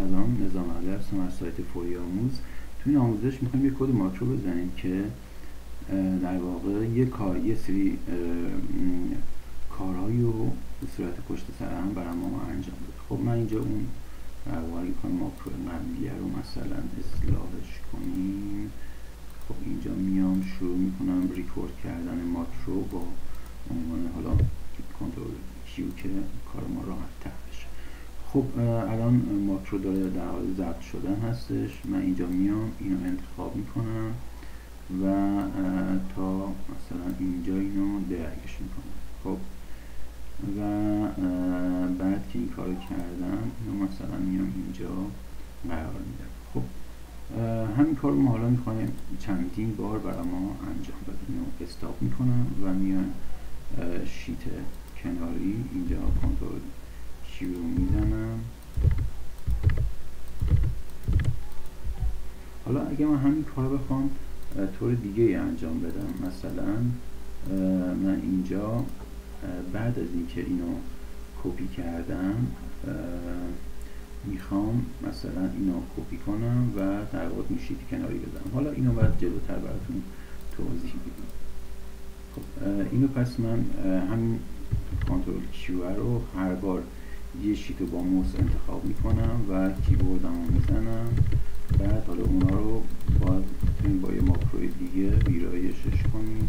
سلام نظام علی هستم از سایت فوری آموز. تو این آموزش می‌خوایم یه کد ماکرو بزنیم که در واقع یه کار یه سری کارهایی رو به صورت پشت سر هم برای ما انجام بده. خب من اینجا اون در واقع کار ماکرو قبلیه رو مثلا اصلاحش کنیم. خب اینجا میام شروع می‌کنم ریکورد کردن ماکرو با عنوان حالا کنترل کیو که کار ما راحت تر بشه. خب الان ماکرو داره در حال ضبط شدن هستش. من اینجا میام اینو انتخاب می‌کنم و تا مثلا اینجا اینو درگش می‌کنم. خب و بعد که این کارو کردم اینو مثلا میام اینجا قرار میدم. خب همین کار ما حالا می‌خوایم چندین بار برای ما انجام بدیم. اینو استاپ می‌کنم و میام شیت کناری اینجا کنترل کیو رو می‌زنم حالا اگه من همین کار بخوام طور دیگه انجام بدم. مثلا من اینجا بعد از اینکه اینو کپی کردم می‌خوام مثلا اینو کپی کنم و در واقع این شیت کناری بزنم حالا اینو باید جلوتر براتون توضیح بدم. خب اینو پس من همین کنترل کیو رو هر بار یه شیت رو با موس انتخاب می‌کنم و کیبوردم رو می‌زنم. ویرایشش کنیم.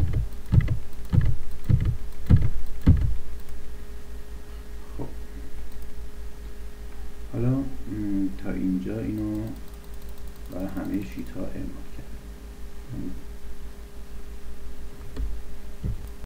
خب. حالا تا اینجا اینو برای همه شیت ها اعمال کردیم